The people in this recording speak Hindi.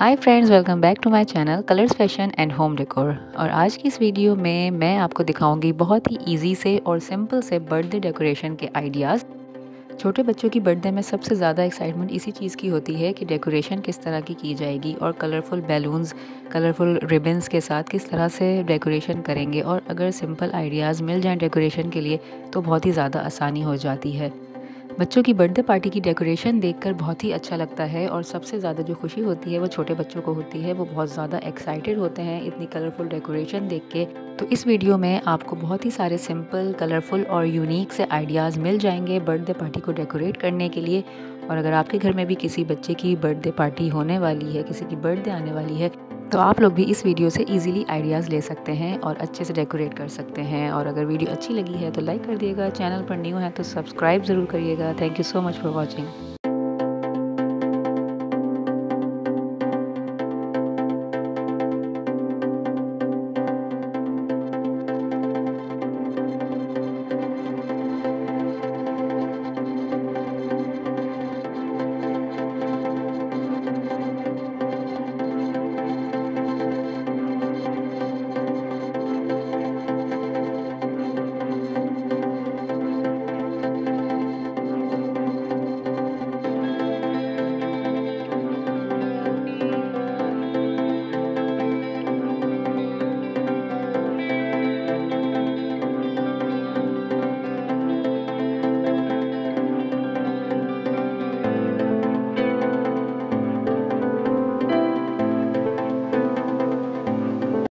Hi friends welcome back to my channel colours fashion and home decor और आज की इस वीडियो में मैं आपको दिखाऊँगी बहुत ही इजी से और सिंपल से बर्थडे डेकोरेशन के आइडियाज़ छोटे बच्चों की बर्थडे में सबसे ज़्यादा एक्साइटमेंट इसी चीज़ की होती है कि डेकोरेशन किस तरह की की जाएगी और कलरफुल बैलून्स कलरफुल रिबन्स के साथ किस तरह से डेकोरेशन करेंगे और अगर सिंपल आइडियाज़ मिल जाएँ डेकोरेशन के लिए तो बहुत ही ज़्यादा आसानी हो जाती है। बच्चों की बर्थडे पार्टी की डेकोरेशन देखकर बहुत ही अच्छा लगता है और सबसे ज़्यादा जो खुशी होती है वो छोटे बच्चों को होती है। वो बहुत ज़्यादा एक्साइटेड होते हैं इतनी कलरफुल डेकोरेशन देख के। तो इस वीडियो में आपको बहुत ही सारे सिंपल कलरफुल और यूनिक से आइडियाज़ मिल जाएँगे बर्थडे पार्टी को डेकोरेट करने के लिए। और अगर आपके घर में भी किसी बच्चे की बर्थडे पार्टी होने वाली है, किसी की बर्थडे आने वाली है तो आप लोग भी इस वीडियो से इजीली आइडियाज़ ले सकते हैं और अच्छे से डेकोरेट कर सकते हैं और अगर वीडियो अच्छी लगी है तो लाइक कर दिएगा। चैनल पर न्यू है तो सब्सक्राइब ज़रूर करिएगा। Thank you so much for watching